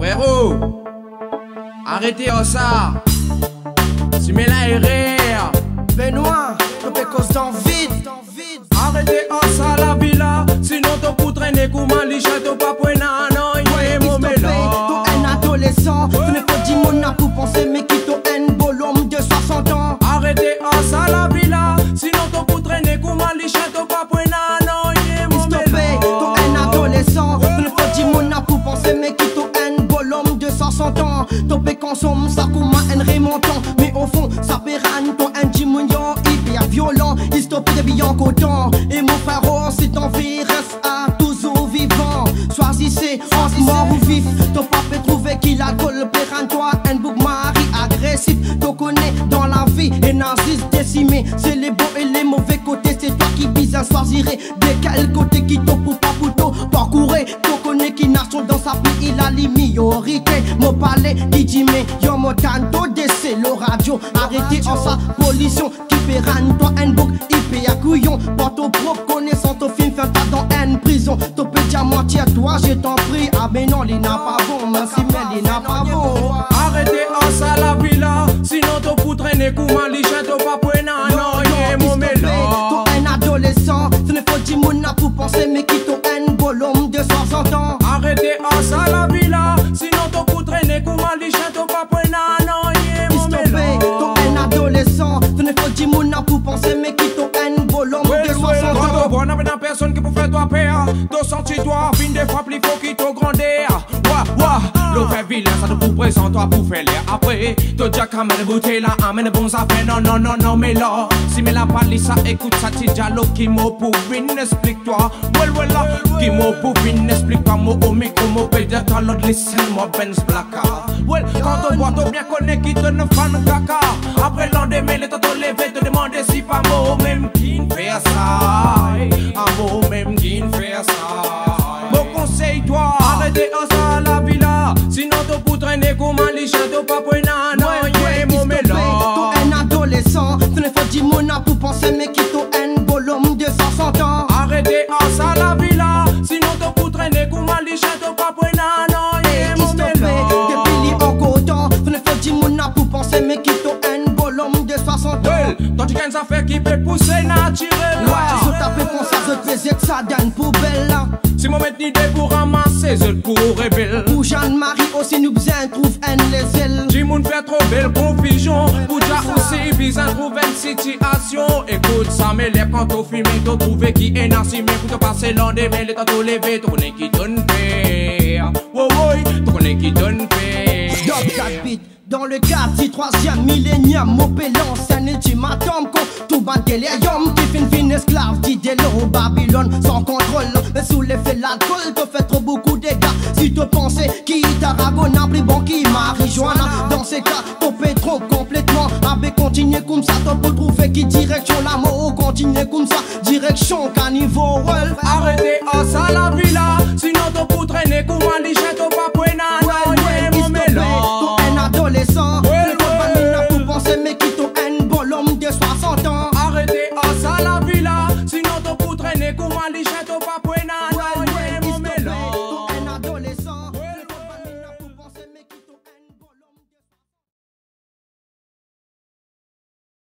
Frérot, arrêtez ça. Tu mets la RR. Benoît, le pécos dans vide. Arrêtez ça la villa. Sinon, ton pour traîner comme un lichet, ton pas dit mon a pour penser, mais qui un bolhomme de 60 ans. Topé consomme ça comme un remontant, mais au fond, ça pérane, ton un diminuant, hyper violent. Il stoppe des billets en coton, et mon frère, c'est ton vie reste à toujours vivant. Choisissez entre mort ou vif, ton papa trouvé qu'il a colle pérane, toi, un bouc mari agressif. T'en connais dans la vie, et narcisse décimé. C'est les bons et les mauvais côtés, c'est toi qui bien choisirais de quel côté qui t'en pour les minorité. Mon palais, mais yo mon tanto décès, le radio. Arrêtez en sa pollution, qui pérane, toi, un bouc, IP à couillon. Pour ton propre connaissance, ton film fait pas dans une prison. Ton petit moitié toi, je t'en prie. Ah, mais non, il n'a pas bon, merci, mais il n'a pas bon. Arrêtez en ça la villa. Sinon, ton comme un lichet, ton pas On voit n'a personne qui faire toi peur Ton senti toi, fin des fois plus fort qui t'ont grandeur Ouah, ouah, le vrai vilain ça te vous présente toi pour faire l'air Après, ton jack amène bouteille là, amène bons affaires. Non, non, non, non, mais là Si mais la palisse ça, écoute ça, ti dialogue qui m'a pour vin, explique-toi. Well, well, là, qui m'a pour vin, explique-toi. Moi au micro, paye de ta l'autre, listen, moi Benz Blacka Well, quand on voit, ton bien connaît qui te ne fan caca. Après l'endemain, les t'ont levé, te demander si pas moi même qui ne fait ça traîner comme un lichet, ton pas pour non, non, yeah, mon Toi mélange. un adolescent, ce n'est pas du monde à pour penser mais qui ton un bolhomme de 60 ans. Arrêtez en ça la villa. Sinon, ton pour traîner comme un lichet, ton pas pour non, non, yeah, mon mélange. depuis en coton, ce n'est pas du monde à pour penser mais qui ton un bolhomme de 60 ans. Tu gagnes ça fait qui peut pousser naturellement Ouais, je tape pour ça, je te faisais que ça donne poubelle mettre idée pour ramasser, je le pourrais belle. Pour Jeanne-Marie aussi nous besoin trouve un les ailes J'ai moun fait trop belle confusion. Pour déjà aussi, besoin trouver une situation. Écoute, ça me lève quand on filme, t'as trouvé qui est narci, mais pour te passer l'endemain, les t'as levé, connais qui donne paix. Wow, wow, connais qui donne paix. Dog 4 bits dans le quartier troisième millénium Mopélan, c'est un ultimatum tout ban délirium Qui esclave d'idélo Babylone sans contrôle. Mais sous l'effet de l'alcool Te fait trop beaucoup dégâts. Si tu pensais qui tarragona Plus bon qui marijuana. Dans ces cas, topé trop complètement. Avec continuer comme ça T'as peut trouver qui direction l'amour Continuer comme ça, direction caniveau Arrêtez en ça la villa, sinon ton pour traîner comme un